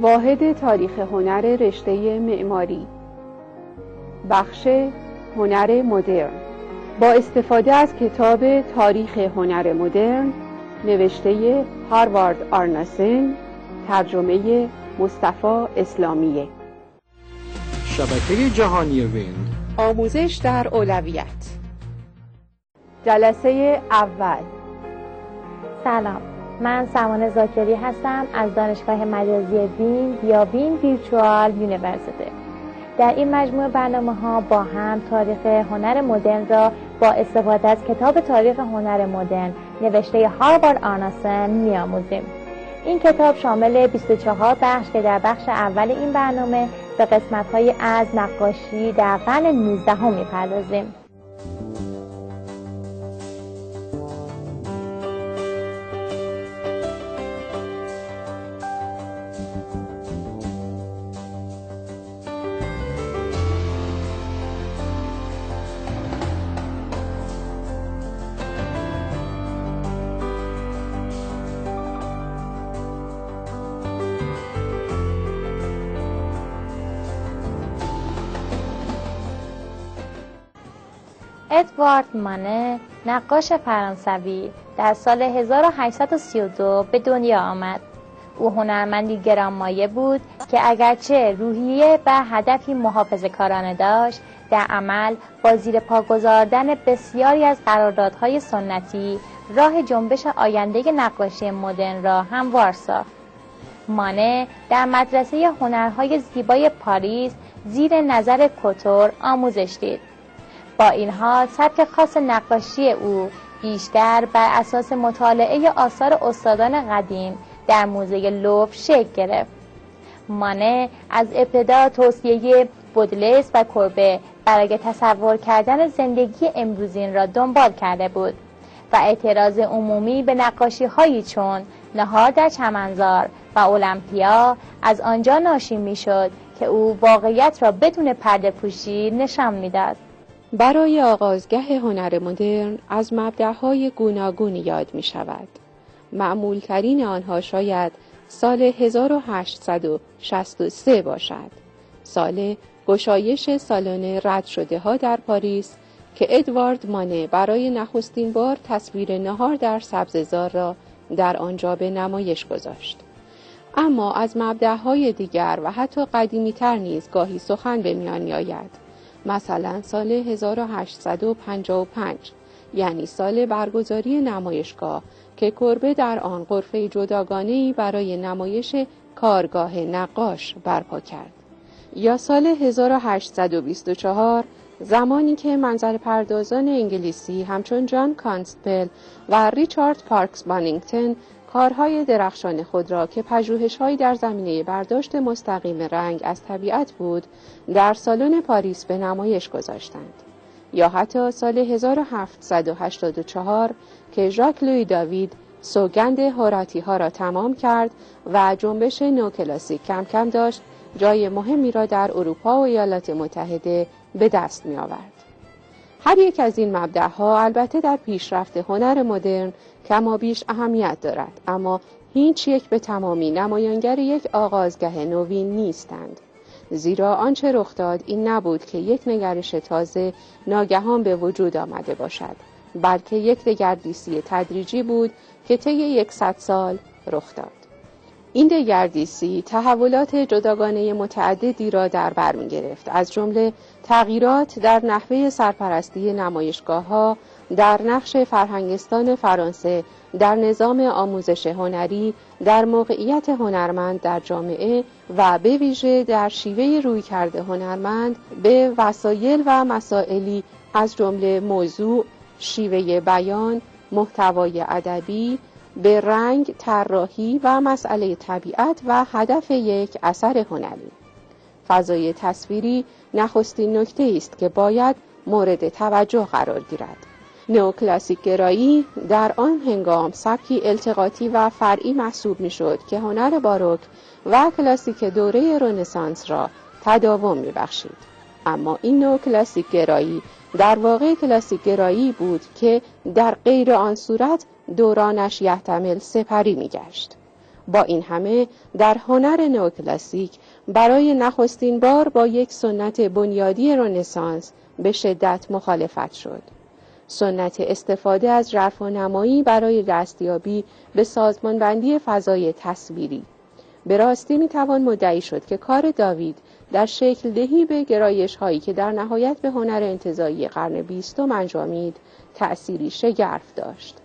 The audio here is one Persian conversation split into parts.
واحد تاریخ هنر رشته معماری. بخش هنر مدرن. با استفاده از کتاب تاریخ هنر مدرن نوشته هاروارد آرناسن ترجمه مصطفی اسلامیه. شبکه جهانی ویند آموزش در اولویت. جلسه اول. سلام. من سمانه ذاکری هستم از دانشگاه مجازی وین یا وین Virtual University در این مجموعه برنامه ها با هم تاریخ هنر مدرن را با استفاده از کتاب تاریخ هنر مدرن نوشته هاروارد آرناسن میآموزیم. این کتاب شامل 24 بخش که در بخش اول این برنامه به قسمت های از نقاشی در قرن 19 هم می‌پردازیم. ادوارد مانه نقاش فرانسوی در سال 1832 به دنیا آمد. او هنرمندی گرانمایه بود که اگرچه روحیه و هدفی محافظ کارانه داشت در عمل با زیر پا گذاردن بسیاری از قراردادهای سنتی راه جنبش آینده نقاشی مدرن را هموار ساخت. مانه در مدرسه هنرهای زیبای پاریس زیر نظر کوتور آموزش دید. با این حال سبک خاص نقاشی او بیشتر بر اساس مطالعه آثار استادان قدیم در موزه لوف شکل گرفت مانه از ابتدا توصیه بودلس و کربه برای تصور کردن زندگی امروزین را دنبال کرده بود و اعتراض عمومی به نقاشی هایی چون نهار در چمنزار و المپیا از آنجا ناشی می‌شد که او واقعیت را بدون پرده پوشی نشان می‌داد. برای آغازگه هنر مدرن از مبدعهای گوناگونی یاد می شود. معمول ترین آنها شاید سال 1863 باشد. سال گشایش سالن رد شده ها در پاریس که ادوارد مانه برای نخستین بار تصویر نهار در سبززار را در آنجا به نمایش گذاشت. اما از مبدعهای دیگر و حتی قدیمی تر نیز گاهی سخن به میان آید. مثلا سال 1855 یعنی سال برگزاری نمایشگاه که کربه در آن قرفه جداگانه برای نمایش کارگاه نقاش برپا کرد. یا سال 1824 زمانی که منظر پردازان انگلیسی همچون جان کانستپل و ریچارد پارکس بانینگتن کارهای درخشان خود را که پژوهشهایی در زمینه برداشت مستقیم رنگ از طبیعت بود در سالن پاریس به نمایش گذاشتند یا حتی سال 1784 که ژاک لوی داوید سوگند هوراتی ها را تمام کرد و جنبش نوکلاسیک کم کم داشت جای مهمی را در اروپا و ایالات متحده به دست می آورد. هر یک از این مبدعها البته در پیشرفت هنر مدرن کما بیش اهمیت دارد اما هیچ یک به تمامی نمایانگر یک آغازگه نوین نیستند. زیرا آنچه رخ داد این نبود که یک نگرش تازه ناگهان به وجود آمده باشد بلکه یک دگردیسی تدریجی بود که طی یکصد سال رخ داد. این دگردیسی تحولات جداگانه متعددی را در بر می گرفت. از جمله تغییرات در نحوه سرپرستی نمایشگاه ها در نقش فرهنگستان فرانسه در نظام آموزش هنری در موقعیت هنرمند در جامعه و به ویژه در شیوه روی کرده هنرمند به وسایل و مسائلی از جمله موضوع، شیوه بیان، محتوای ادبی، به رنگ، طراحی و مسئله طبیعت و هدف یک اثر هنری. فضای تصویری نخستین نکته است که باید مورد توجه قرار گیرد. نئوکلاسیک گرایی در آن هنگام سبکی التقاطی و فرعی محسوب می‌شد که هنر باروک و کلاسیک دوره رنسانس را تداوم میبخشید اما این نوع کلاسیک گرایی در واقع کلاسیک گرایی بود که در غیر آن صورت دورانش یحتمل سپری میگشت با این همه در هنر نوکلاسیک برای نخستین بار با یک سنت بنیادی رنسانس به شدت مخالفت شد. سنت استفاده از رفع و نمایی برای دستیابی به سازمانبندی فضای تصویری به راستی می توان مدعی شد که کار داوید در شکل دهی به گرایش هایی که در نهایت به هنر انتظایی قرن بیستم انجامید تأثیری شگرف داشت.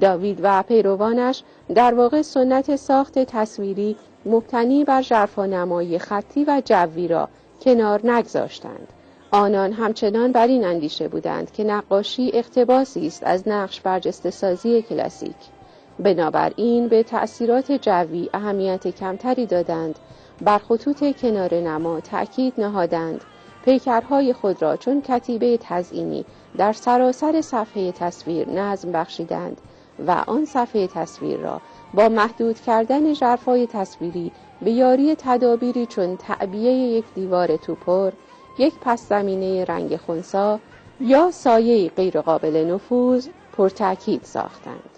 داوید و پیروانش در واقع سنت ساخت تصویری مبتنی بر ژرفا نمایی خطی و جوی را کنار نگذاشتند. آنان همچنان بر این اندیشه بودند که نقاشی اقتباسی است از نقش برجسته سازی کلاسیک. بنابراین به تأثیرات جوی اهمیت کمتری دادند بر خطوط کنار نما تأکید نهادند پیکرهای خود را چون کتیبه تزئینی در سراسر صفحه تصویر نظم بخشیدند و آن صفحه تصویر را با محدود کردن ژرفای تصویری به یاری تدابیری چون تعبیه یک دیوار توپر یک پس زمینه رنگ خونسا یا سایه غیرقابل نفوذ پرتاکید ساختند.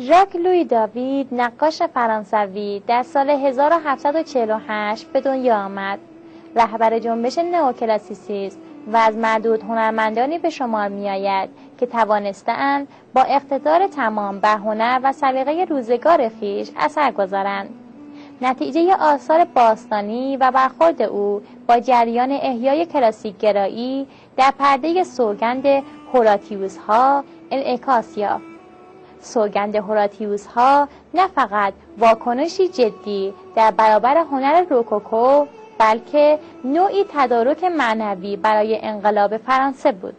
ژاک لوی داوید نقاش فرانسوی در سال 1748 به دنیا آمد. رهبر جنبش نئوکلاسیسیسم و از معدود هنرمندانی به شمار میآید که توانستهاند با اقتدار تمام بر هنر و سلیقه روزگار خیش اثر گذارند. نتیجه آثار باستانی و برخورد او با جریان احیای کلاسیک گرایی در پرده سوگند هوراتیوس ها انعکاس یافت. سوگند هوراتیوس ها نه فقط واکنشی جدی در برابر هنر روکوکو بلکه نوعی تدارک معنوی برای انقلاب فرانسه بود.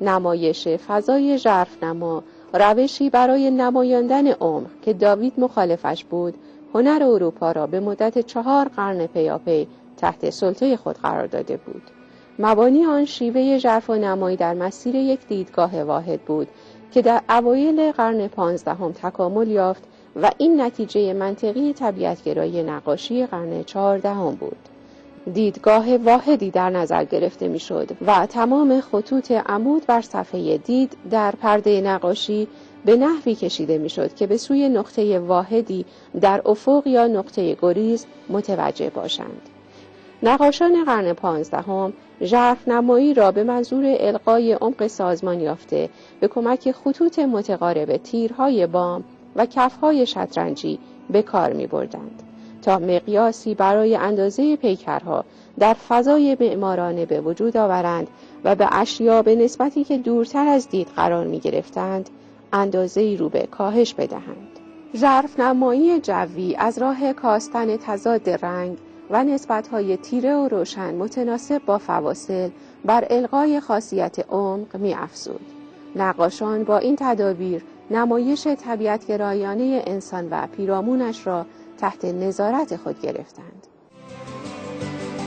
نمایش فضای نما روشی برای نمایاندن عمر که داوید مخالفش بود هنر اروپا را به مدت چهار قرن پیاپی تحت سلطه خود قرار داده بود. مبانی آن شیوه ژرف و نمایی در مسیر یک دیدگاه واحد بود که در اوایل قرن پانزدهم تکامل یافت و این نتیجه منطقی طبیعتگرایی نقاشی قرن چهاردهم بود. دیدگاه واحدی در نظر گرفته می‌شد و تمام خطوط عمود بر صفحه دید در پرده نقاشی به نحوی کشیده می‌شد که به سوی نقطه واحدی در افق یا نقطه گریز متوجه باشند. نقاشان قرن پانزدهم ژرف نمایی را به منظور القای عمق سازمان یافته به کمک خطوط متقارب تیرهای بام و کفهای شطرنجی به کار می بردند تا مقیاسی برای اندازه پیکرها در فضای معمارانه به وجود آورند و به اشیا به نسبتی که دورتر از دید قرار می گرفتند اندازه رو به کاهش بدهند. ژرف نمایی جوی از راه کاستن تضاد رنگ و نسبتهای تیره و روشن متناسب با فواصل بر القای خاصیت عمق می افزود. نقاشان با این تدابیر نمایش طبیعت گرایانه انسان و پیرامونش را تحت نظارت خود گرفتند.